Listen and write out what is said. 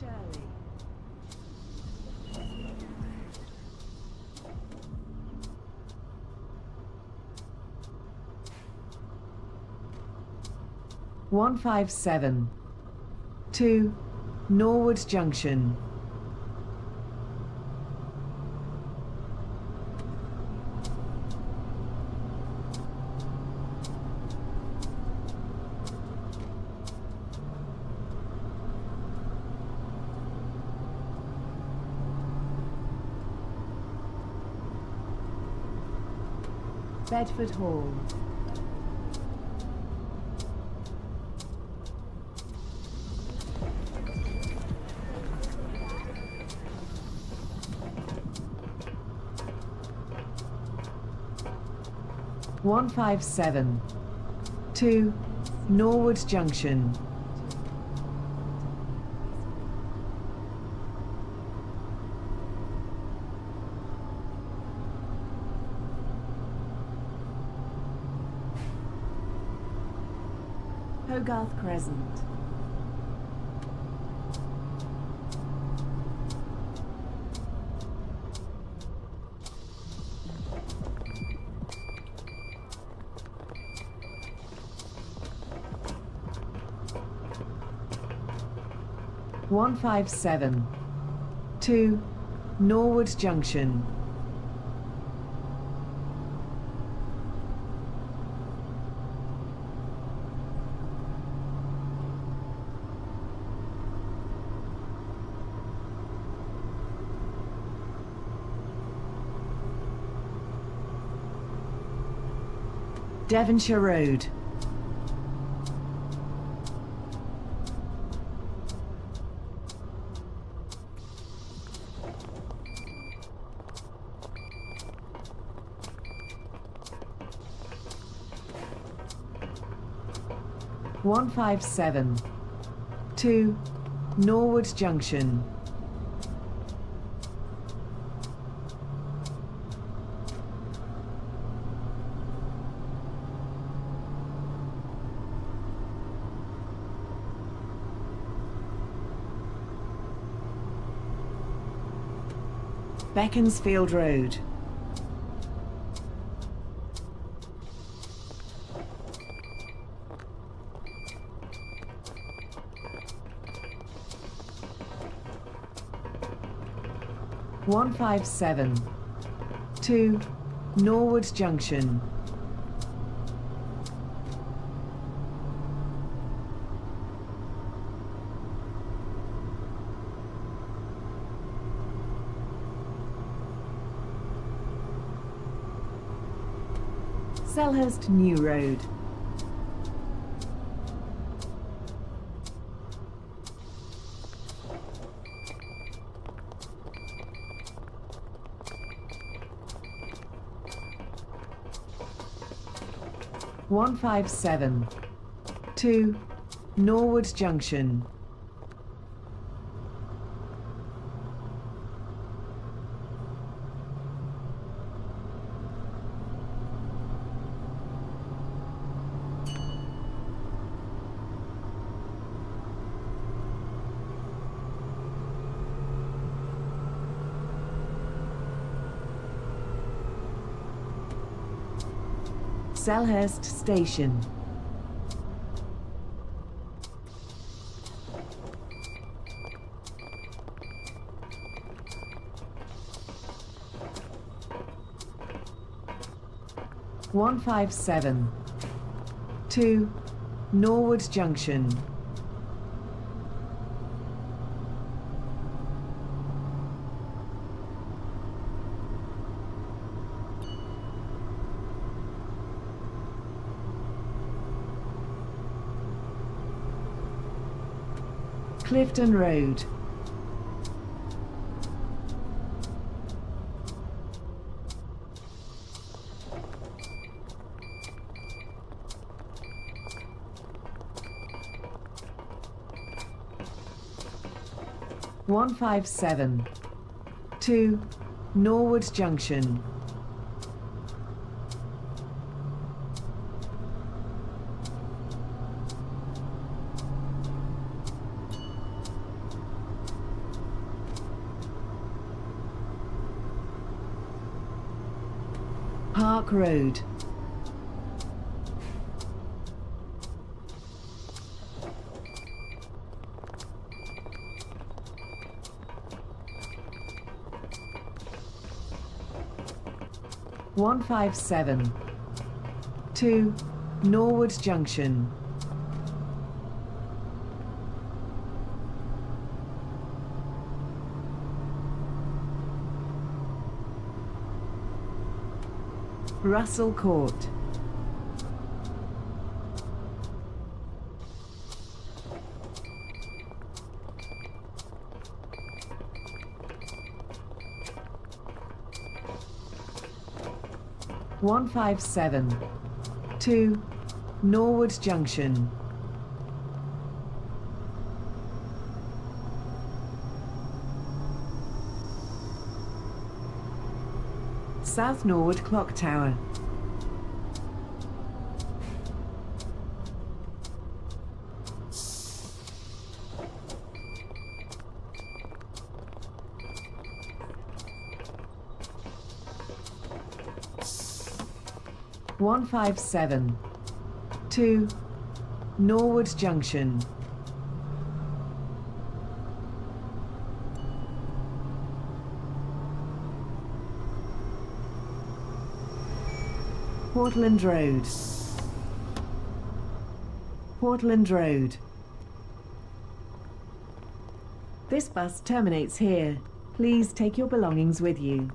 Shirley. One five seven two Norwood Junction. Bedford Hall. One five seven two Norwood Junction. Hogarth Crescent. One five seven two Norwood Junction. Devonshire Road. One five seven two Norwood Junction. Beaconsfield Road. One five seven two Norwood Junction. Selhurst New Road. One five seven two Norwood Junction. Selhurst Station. One five seven two Norwood Junction. Clifton Road. One five seven two Norwood Junction. Park Road. One five seven two Norwood Junction. Russell Court. One five seven two Norwood Junction. South Norwood Clock Tower. One five seven. Two Norwood Junction. Portland Road. Portland Road. This bus terminates here. Please take your belongings with you.